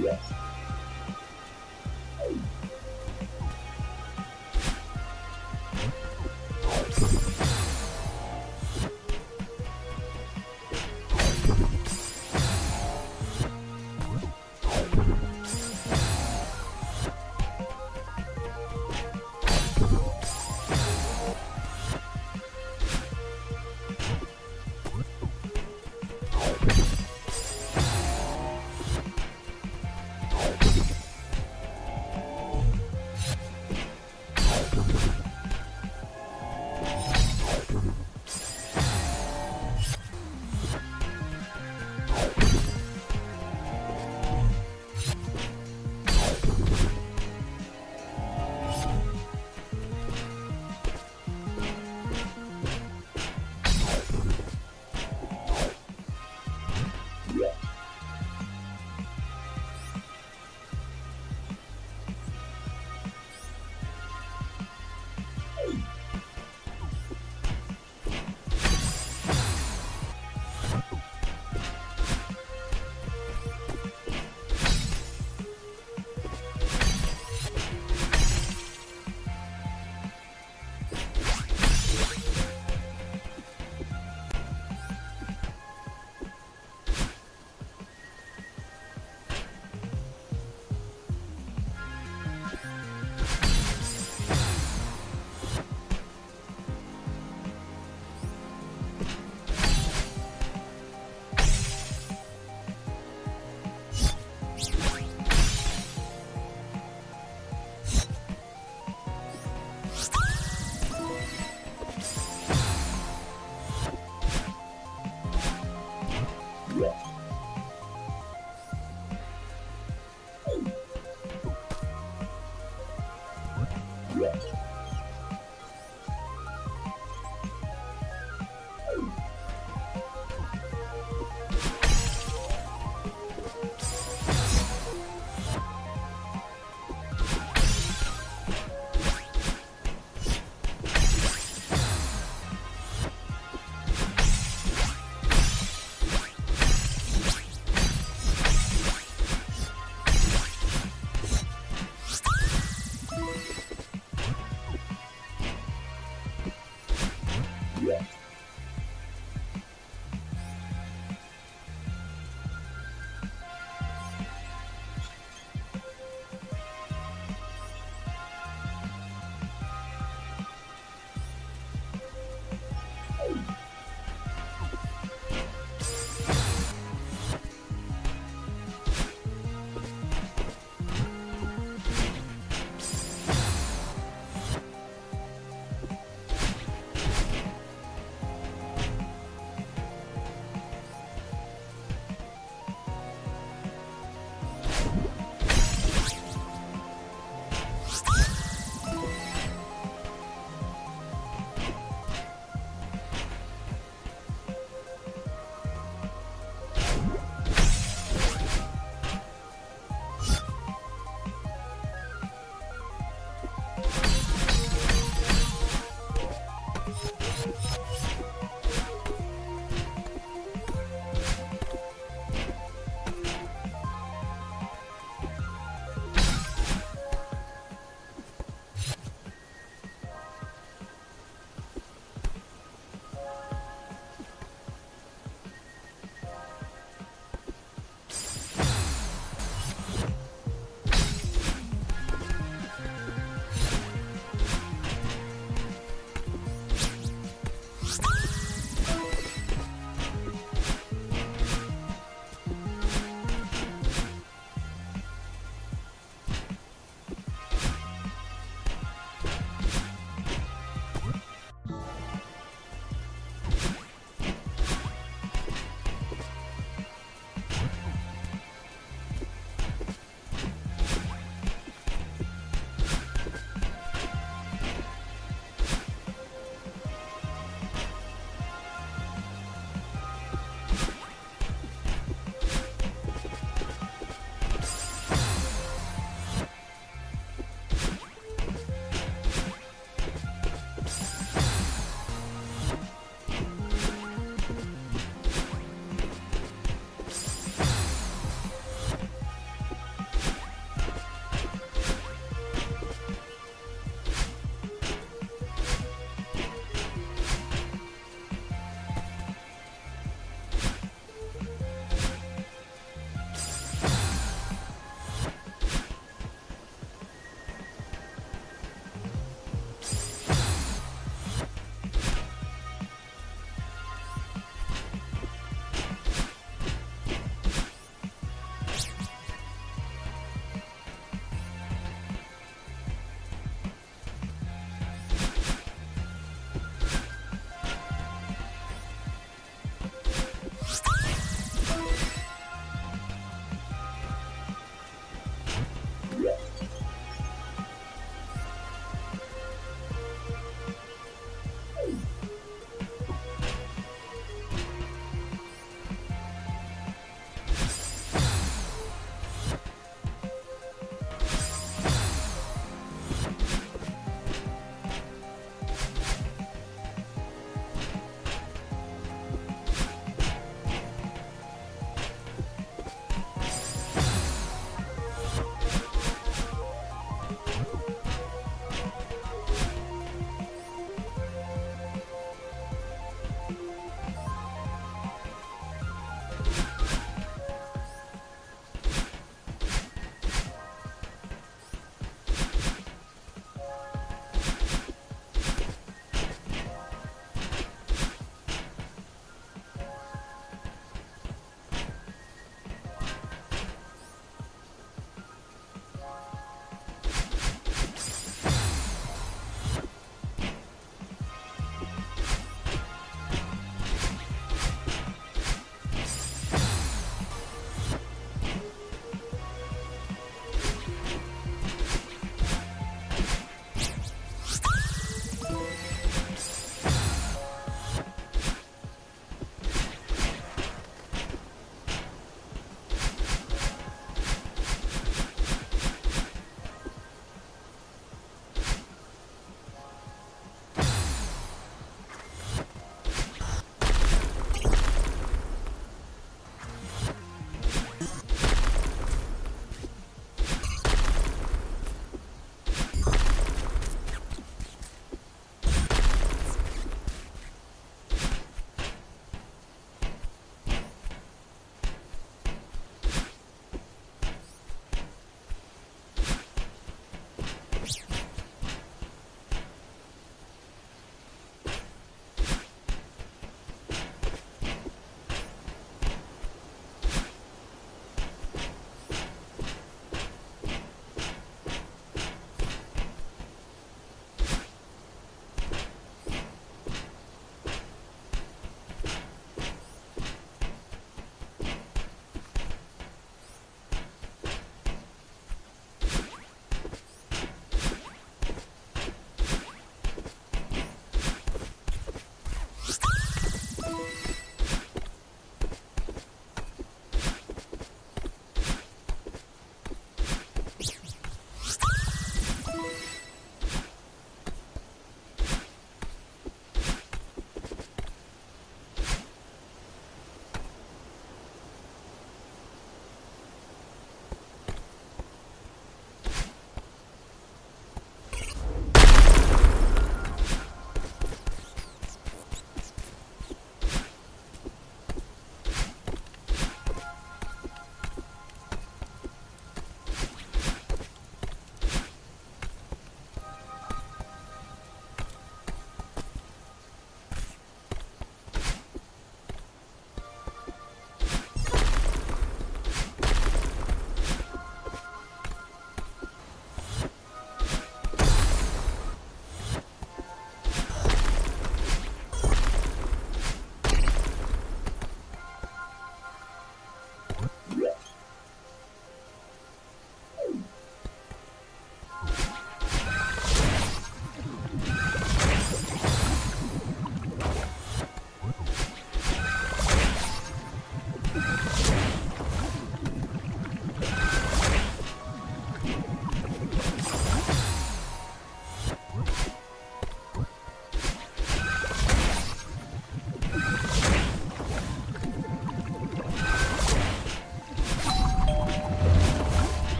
Yeah.